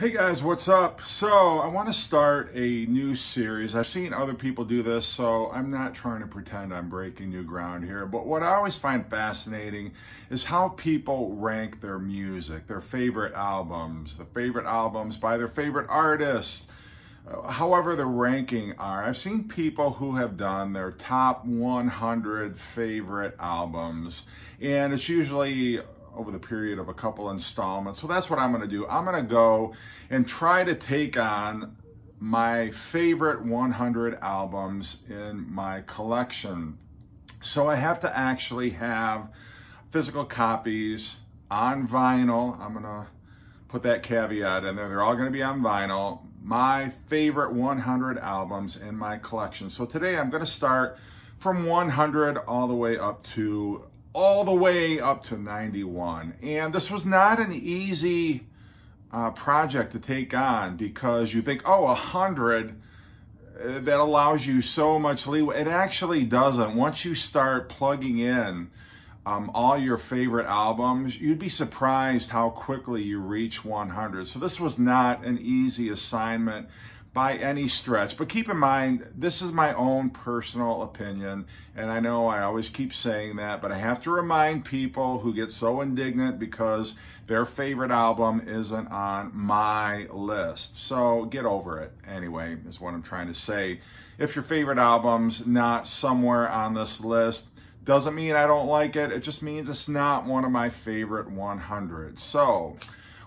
Hey guys, what's up? So I want to start a new series. I've seen other people do this, so I'm not trying to pretend I'm breaking new ground here. But what I always find fascinating is how people rank their music, their favorite albums, the favorite albums by their favorite artists, uh, however the ranking are. I've seen people who have done their top 100 favorite albums, and it's usually over the period of a couple installments. So that's what I'm going to do. I'm going to go and try to take on my favorite 100 albums in my collection. So I have to actually have physical copies on vinyl. I'm going to put that caveat in there. They're all going to be on vinyl. My favorite 100 albums in my collection. So today I'm going to start from 100 all the way up to all the way up to 91. And this was not an easy uh, project to take on because you think, oh, 100, uh, that allows you so much leeway. It actually doesn't. Once you start plugging in um, all your favorite albums, you'd be surprised how quickly you reach 100. So this was not an easy assignment by any stretch. But keep in mind, this is my own personal opinion. And I know I always keep saying that, but I have to remind people who get so indignant because their favorite album isn't on my list. So get over it anyway, is what I'm trying to say. If your favorite album's not somewhere on this list, doesn't mean I don't like it. It just means it's not one of my favorite 100. So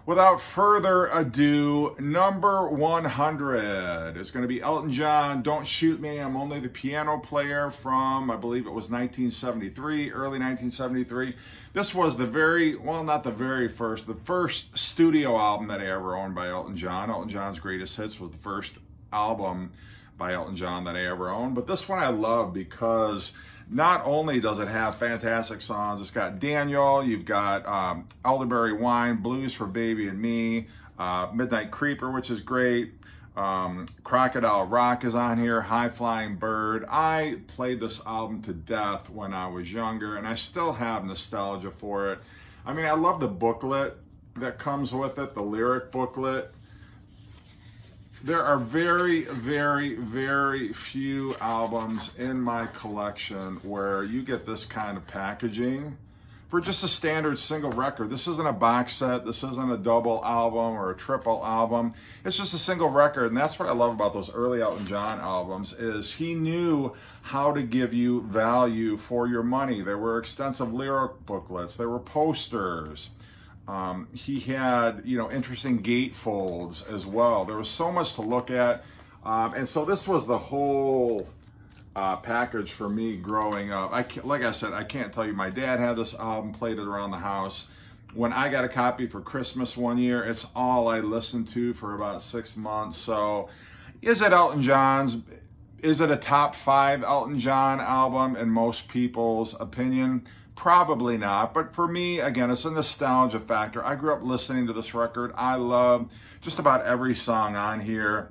without further ado, number 100 is going to be Elton John, Don't Shoot Me, I'm Only the Piano Player from, I believe it was 1973, early 1973. This was the very, well, not the very first, the first studio album that I ever owned by Elton John. Elton John's Greatest Hits was the first album by Elton John that I ever owned. But this one I love because not only does it have fantastic songs, it's got Daniel, you've got um, Elderberry Wine, Blues for Baby and Me, uh, Midnight Creeper, which is great. Um, Crocodile Rock is on here, High Flying Bird. I played this album to death when I was younger, and I still have nostalgia for it. I mean, I love the booklet that comes with it, the lyric booklet. There are very, very, very few albums in my collection where you get this kind of packaging for just a standard single record. This isn't a box set. This isn't a double album or a triple album. It's just a single record. And that's what I love about those early Elton John albums is he knew how to give you value for your money. There were extensive lyric booklets. There were posters. Um, he had, you know, interesting gatefolds as well. There was so much to look at. Um, and so this was the whole uh, package for me growing up. I like I said, I can't tell you. My dad had this album, played it around the house. When I got a copy for Christmas one year, it's all I listened to for about six months. So is it Elton John's? Is it a top five Elton John album in most people's opinion? Probably not, but for me, again, it's a nostalgia factor. I grew up listening to this record. I love just about every song on here,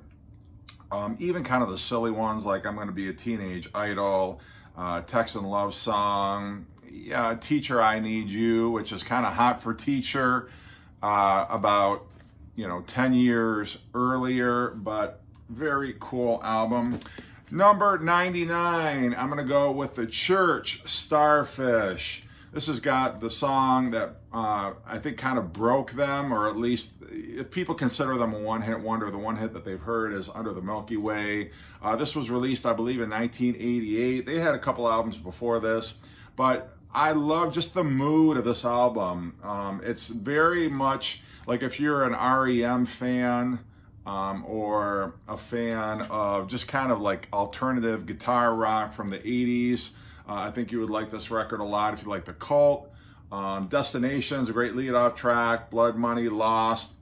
um, even kind of the silly ones like I'm Gonna Be a Teenage Idol, uh, Texan Love Song, yeah, Teacher I Need You, which is kind of hot for teacher, uh, about, you know, 10 years earlier, but very cool album. Number 99, I'm going to go with the Church Starfish. This has got the song that uh, I think kind of broke them, or at least if people consider them a one-hit wonder, the one hit that they've heard is Under the Milky Way. Uh, this was released, I believe, in 1988. They had a couple albums before this, but I love just the mood of this album. Um, it's very much like if you're an REM fan, um, or a fan of just kind of like alternative guitar rock from the 80s, uh, I think you would like this record a lot if you like The Cult. Um, Destination's a great lead-off track, Blood Money, Lost.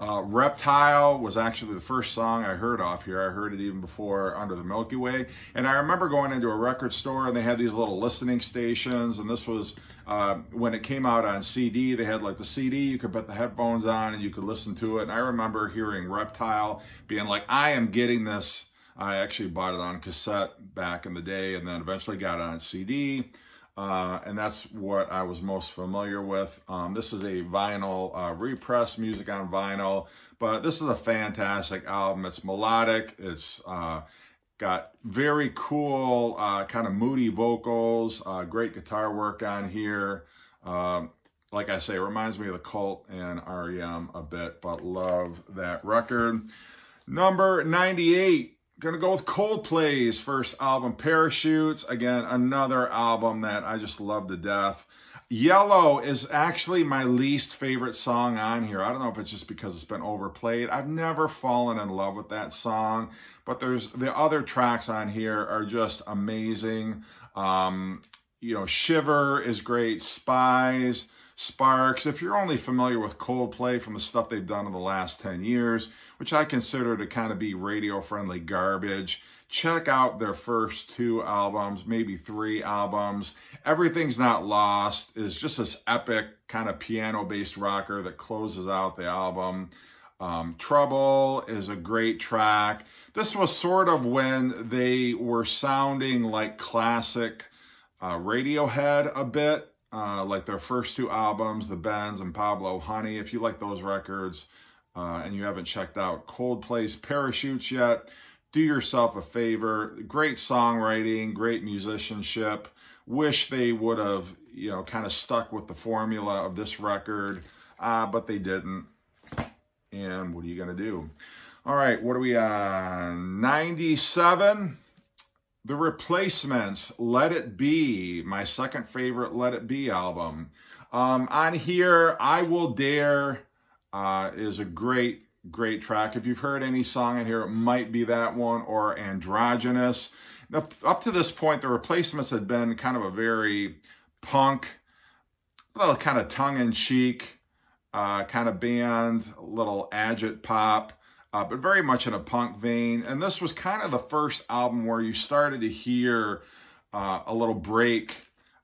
Uh, Reptile was actually the first song I heard off here. I heard it even before Under the Milky Way. And I remember going into a record store and they had these little listening stations. And this was uh, when it came out on CD. They had like the CD, you could put the headphones on and you could listen to it. And I remember hearing Reptile being like, I am getting this. I actually bought it on cassette back in the day and then eventually got it on CD. Uh, and that's what I was most familiar with. Um, this is a vinyl uh, repress music on vinyl, but this is a fantastic album. It's melodic. It's uh, got very cool, uh, kind of moody vocals, uh, great guitar work on here. Um, like I say, it reminds me of the Cult and REM a bit, but love that record. Number 98, Gonna go with Coldplay's first album, Parachutes. Again, another album that I just love to death. Yellow is actually my least favorite song on here. I don't know if it's just because it's been overplayed. I've never fallen in love with that song, but there's the other tracks on here are just amazing. Um, you know, Shiver is great. Spies, Sparks. If you're only familiar with Coldplay from the stuff they've done in the last 10 years, which I consider to kind of be radio-friendly garbage, check out their first two albums, maybe three albums. Everything's Not Lost is just this epic kind of piano-based rocker that closes out the album. Um, Trouble is a great track. This was sort of when they were sounding like classic uh, Radiohead a bit uh, like their first two albums, The Bends and Pablo Honey. If you like those records uh, and you haven't checked out Coldplay's Parachutes yet, do yourself a favor. Great songwriting, great musicianship. Wish they would have, you know, kind of stuck with the formula of this record, uh, but they didn't. And what are you going to do? All right, what are we on? 97. The Replacements, Let It Be, my second favorite Let It Be album. Um, on here, I Will Dare uh, is a great, great track. If you've heard any song in here, it might be that one or Androgynous. Now, up to this point, The Replacements had been kind of a very punk, little kind of tongue-in-cheek uh, kind of band, little agit pop uh, but very much in a punk vein. And this was kind of the first album where you started to hear uh, a little break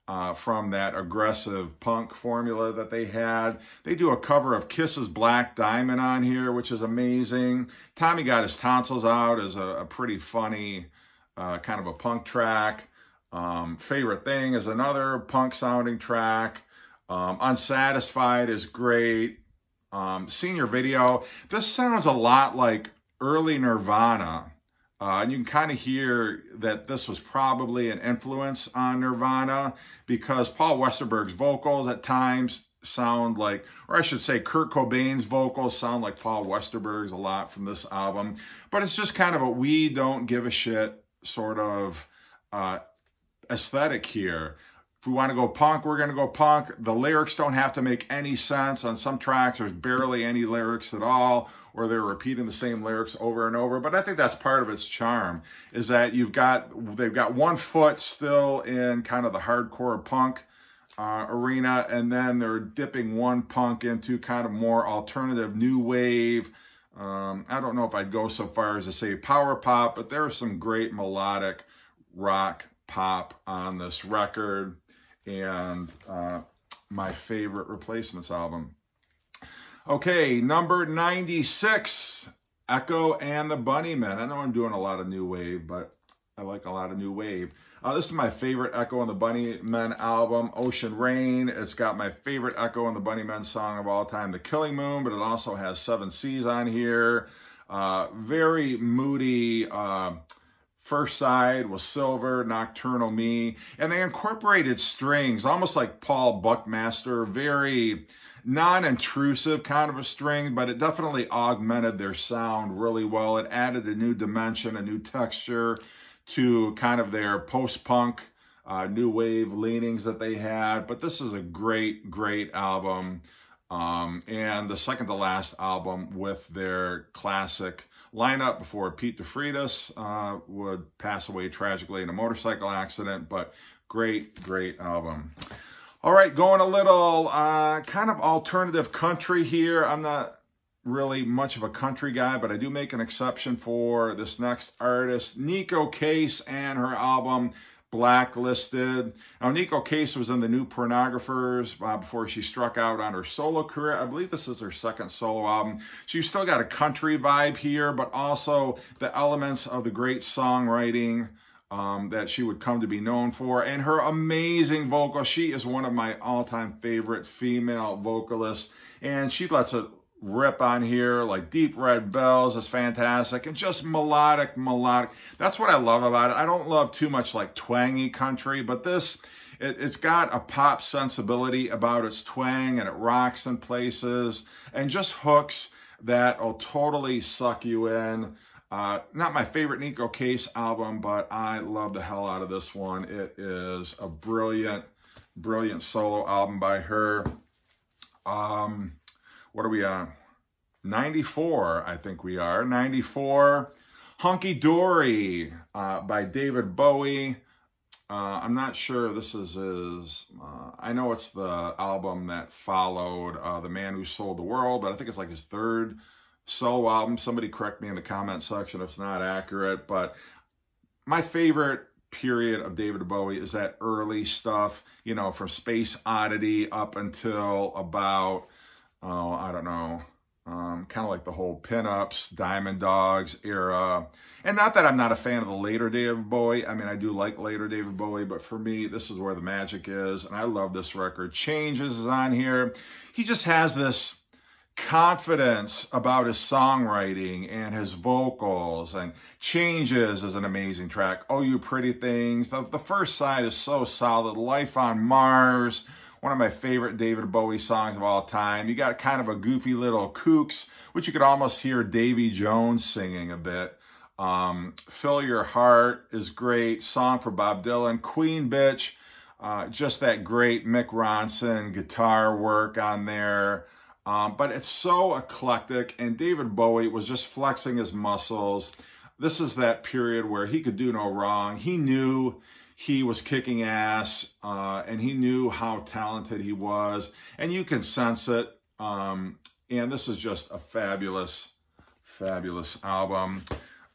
uh, from that aggressive punk formula that they had. They do a cover of Kiss's Black Diamond on here, which is amazing. Tommy Got His Tonsils Out is a, a pretty funny uh, kind of a punk track. Um, Favorite Thing is another punk sounding track. Um, Unsatisfied is great um, Seen Your Video. This sounds a lot like early Nirvana. Uh, and you can kind of hear that this was probably an influence on Nirvana because Paul Westerberg's vocals at times sound like, or I should say Kurt Cobain's vocals sound like Paul Westerberg's a lot from this album. But it's just kind of a we don't give a shit sort of uh, aesthetic here. If we want to go punk, we're going to go punk. The lyrics don't have to make any sense. On some tracks, there's barely any lyrics at all, or they're repeating the same lyrics over and over. But I think that's part of its charm, is that you've got, they've got one foot still in kind of the hardcore punk uh, arena, and then they're dipping one punk into kind of more alternative new wave. Um, I don't know if I'd go so far as to say power pop, but there are some great melodic rock pop on this record and uh, my favorite replacements album. Okay, number 96, Echo and the Bunnymen. I know I'm doing a lot of new wave, but I like a lot of new wave. Uh, this is my favorite Echo and the Bunnymen album, Ocean Rain. It's got my favorite Echo and the Bunnymen song of all time, The Killing Moon, but it also has Seven Seas on here. Uh, very moody, uh, First side was silver, nocturnal me, and they incorporated strings, almost like Paul Buckmaster, very non-intrusive kind of a string, but it definitely augmented their sound really well. It added a new dimension, a new texture to kind of their post-punk, uh, new wave leanings that they had. But this is a great, great album. Um, and the second to last album with their classic lineup before Pete DeFreitas uh, would pass away tragically in a motorcycle accident, but great, great album. All right, going a little uh, kind of alternative country here. I'm not really much of a country guy, but I do make an exception for this next artist, Neko Case, and her album blacklisted. Now, Neko Case was in the New Pornographers uh, before she struck out on her solo career. I believe this is her second solo album. She's still got a country vibe here, but also the elements of the great songwriting um, that she would come to be known for. And her amazing vocal. She is one of my all-time favorite female vocalists. And she lets it rip on here, like Deep Red Bells is fantastic. And just melodic, melodic. That's what I love about it. I don't love too much like twangy country, but this... It, has got a pop sensibility about its twang and it rocks in places and just hooks that will totally suck you in. Uh, not my favorite Neko Case album, but I love the hell out of this one. It is a brilliant, brilliant solo album by her. Um, what are we on? 94, I think we are. 94, Hunky Dory uh, by David Bowie. Uh, I'm not sure this is his, uh, I know it's the album that followed uh, The Man Who Sold the World, but I think it's like his third solo album. Somebody correct me in the comment section if it's not accurate, but my favorite period of David Bowie is that early stuff, you know, from Space Oddity up until about, oh, I don't know, um, kind of like the whole pinups, Diamond Dogs era. And not that I'm not a fan of the later David Bowie. I mean, I do like later David Bowie, but for me, this is where the magic is. And I love this record. Changes is on here. He just has this confidence about his songwriting and his vocals and changes is an amazing track. Oh, You Pretty Things. The, the first side is so solid. Life on Mars, one of my favorite David Bowie songs of all time. You got kind of a goofy little kooks, which you could almost hear Davy Jones singing a bit. Um, Fill Your Heart is great. Song for Bob Dylan. Queen Bitch, uh, just that great Mick Ronson guitar work on there. Um, but it's so eclectic, and David Bowie was just flexing his muscles. This is that period where he could do no wrong. He knew he was kicking ass, uh, and he knew how talented he was, and you can sense it. Um, and this is just a fabulous, fabulous album.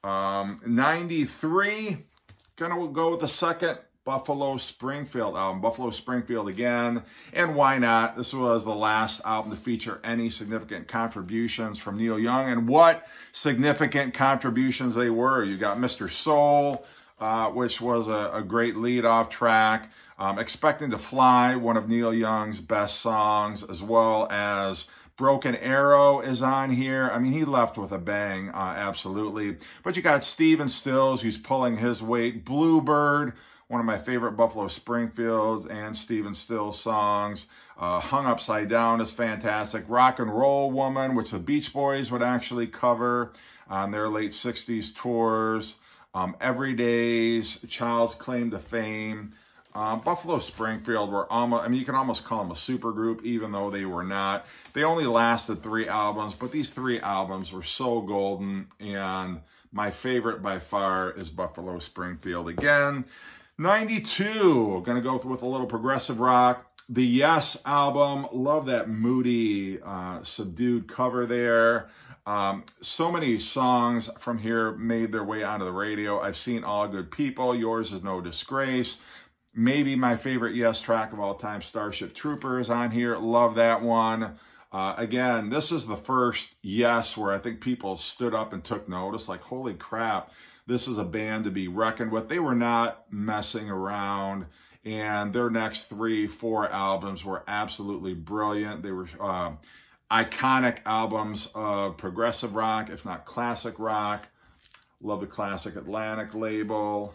Um, 93, gonna go with the second Buffalo Springfield album. Buffalo Springfield again. And why not? This was the last album to feature any significant contributions from Neil Young. And what significant contributions they were. You got Mr. Soul, uh, which was a, a great lead-off track. Um, Expecting to Fly, one of Neil Young's best songs, as well as Broken Arrow is on here. I mean, he left with a bang, uh, absolutely. But you got Stephen Stills, who's pulling his weight. Bluebird, one of my favorite Buffalo Springfield and Stephen Stills songs. Uh, Hung Upside Down is fantastic. Rock and Roll Woman, which the Beach Boys would actually cover on their late 60s tours. Um, Everyday's, Child's Claim to Fame. Um, Buffalo Springfield were almost, I mean, you can almost call them a super group, even though they were not. They only lasted three albums, but these three albums were so golden. And my favorite by far is Buffalo Springfield again. 92, gonna go with a little progressive rock. The Yes album, love that moody, uh, subdued cover there. Um, so many songs from here made their way onto the radio. I've seen All Good People, Yours is No Disgrace. Maybe my favorite Yes track of all time, Starship Troopers on here. Love that one. Uh, again, this is the first Yes where I think people stood up and took notice. Like, holy crap, this is a band to be reckoned with. They were not messing around. And their next three, four albums were absolutely brilliant. They were uh, iconic albums of progressive rock, if not classic rock. Love the classic Atlantic label.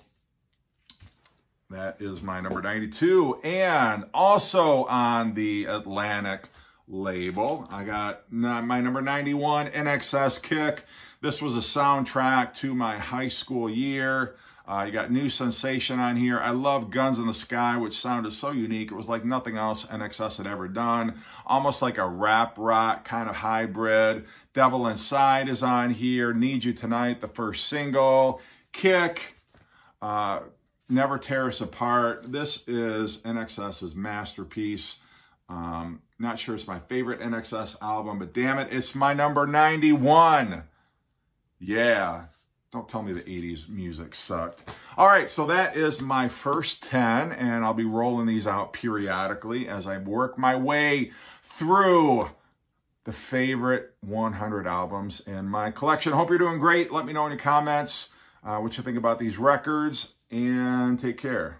That is my number 92. And also on the Atlantic label. I got my number 91, INXS Kick. This was a soundtrack to my high school year. Uh, you got New Sensation on here. I love Guns in the Sky, which sounded so unique. It was like nothing else INXS had ever done. Almost like a rap rock kind of hybrid. Devil Inside is on here. Need You Tonight, the first single. Kick. Uh, Never Tear Us Apart. This is INXS's masterpiece. Um, not sure it's my favorite INXS album, but damn it, it's my number 91. Yeah, don't tell me the 80s music sucked. All right, so that is my first 10, and I'll be rolling these out periodically as I work my way through the favorite 100 albums in my collection. Hope you're doing great. Let me know in the comments uh, what you think about these records. and take care.